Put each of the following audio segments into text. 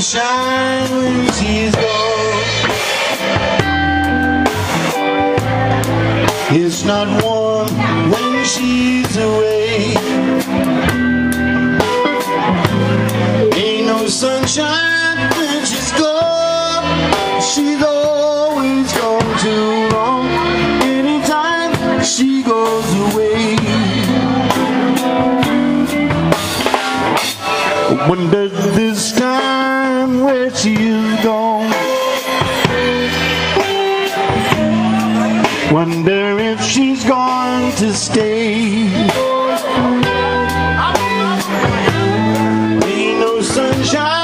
sunshine when she's gone. It's not warm when she's away. Ain't no sunshine when she's gone. She's always gone too long. Anytime she goes away. Wonder this time is gone. Wonder if she's gone to stay. Ain't no sunshine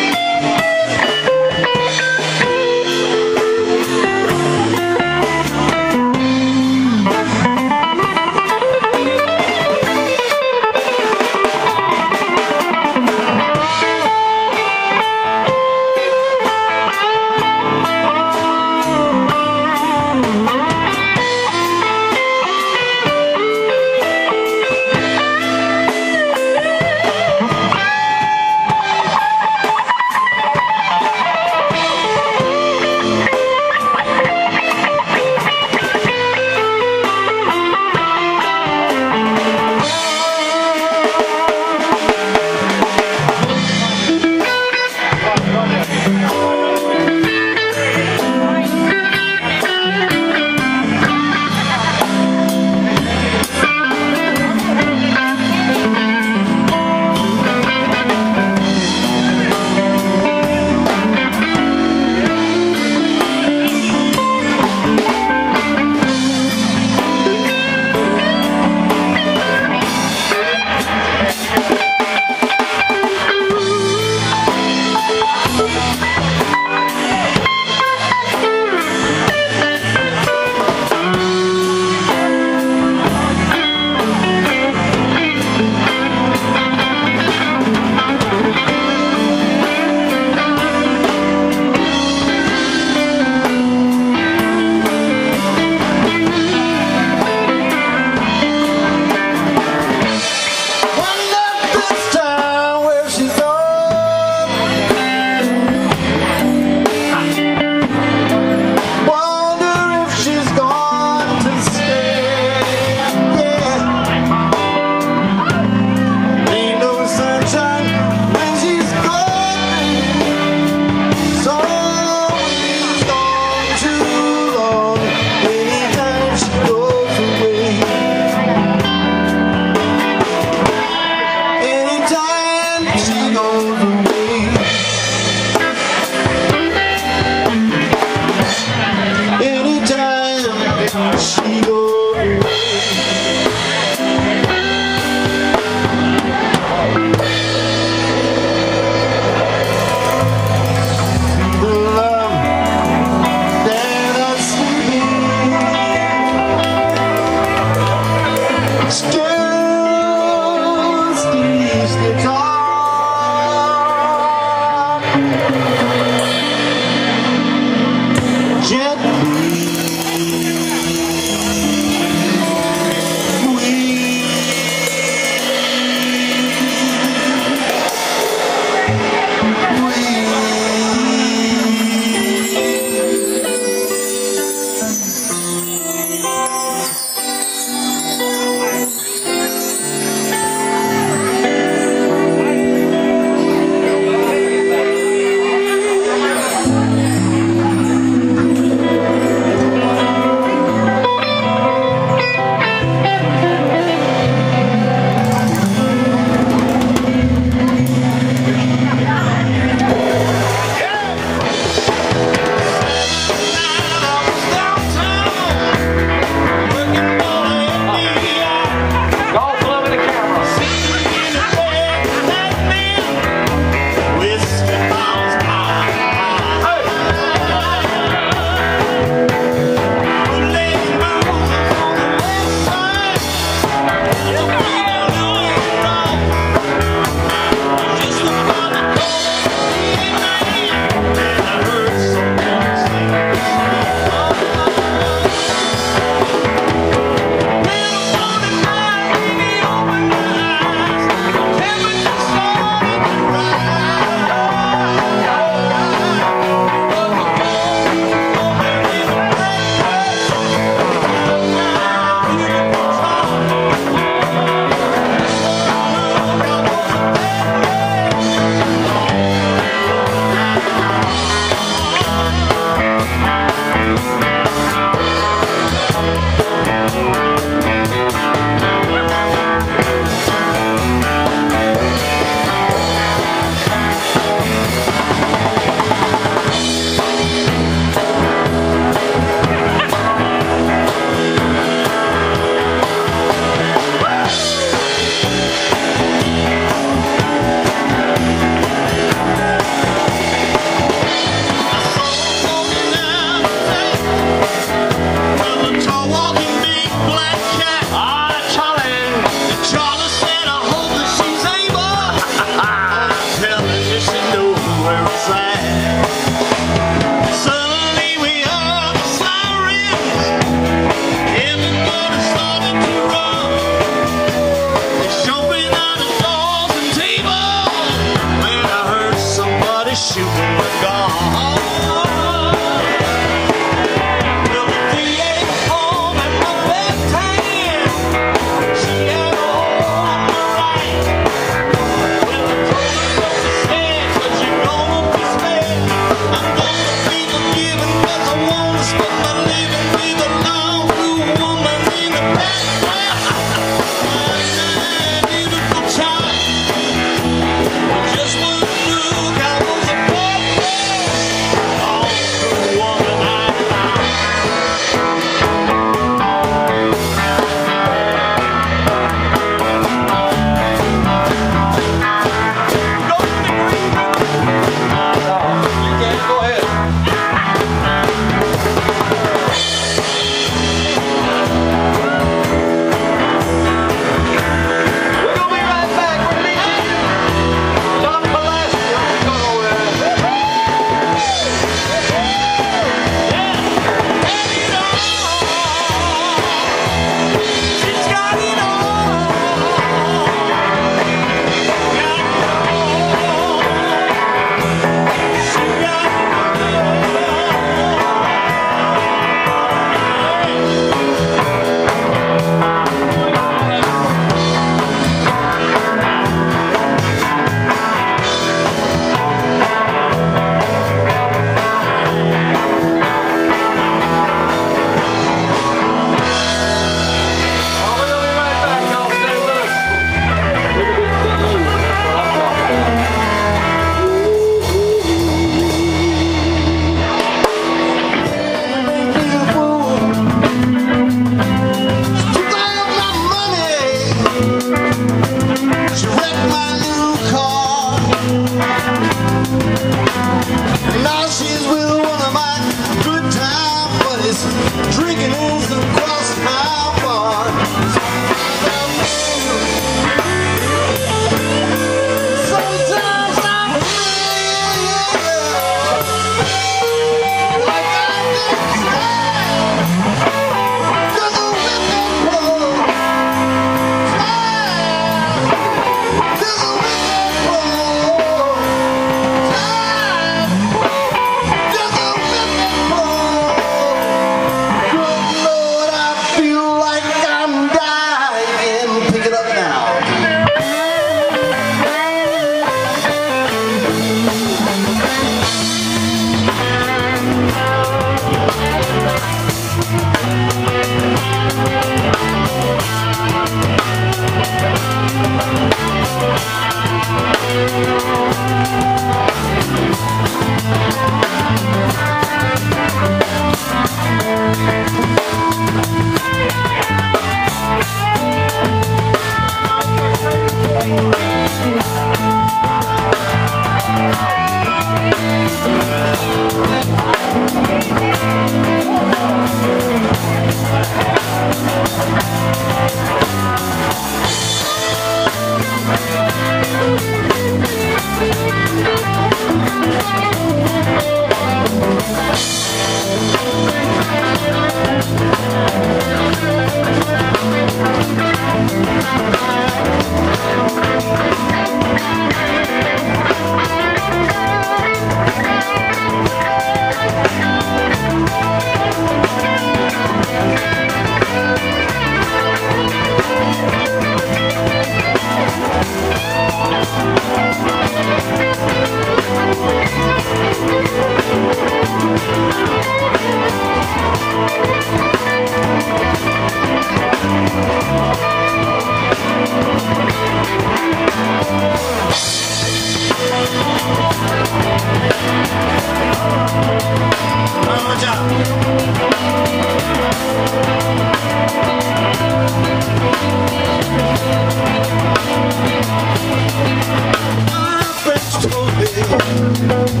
There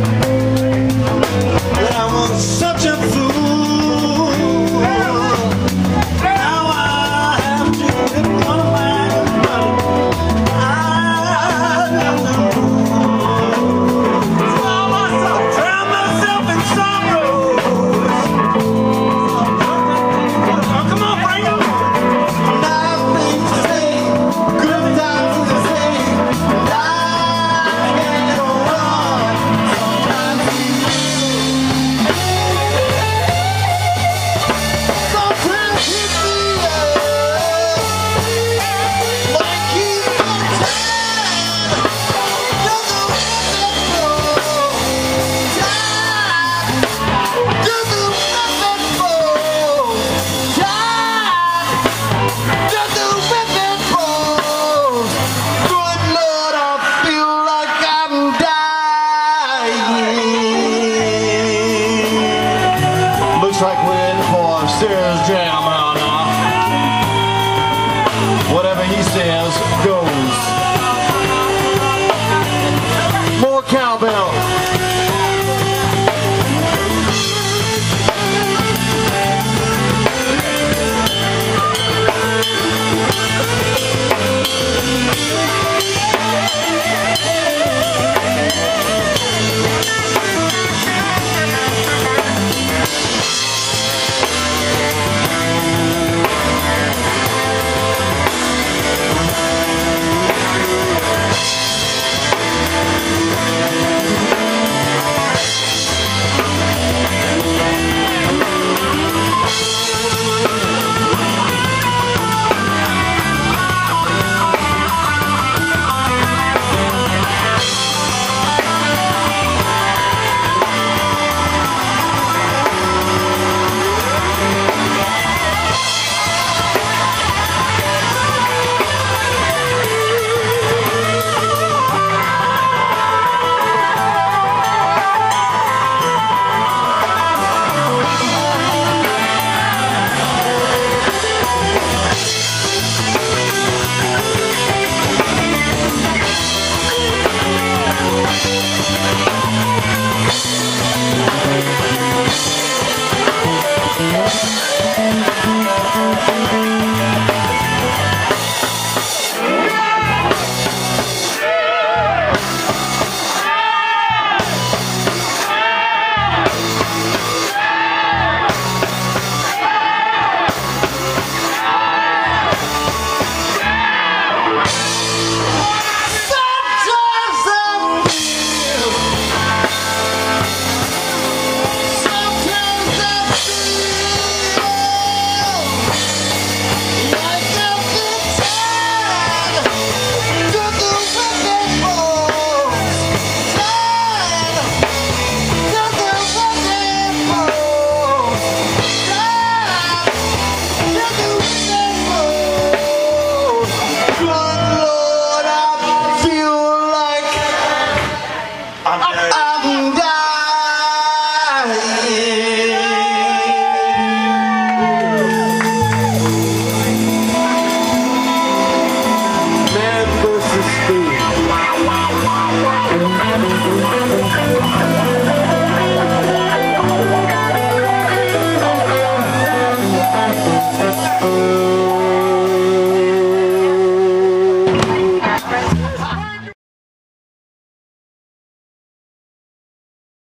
was he says, go. I'm dead.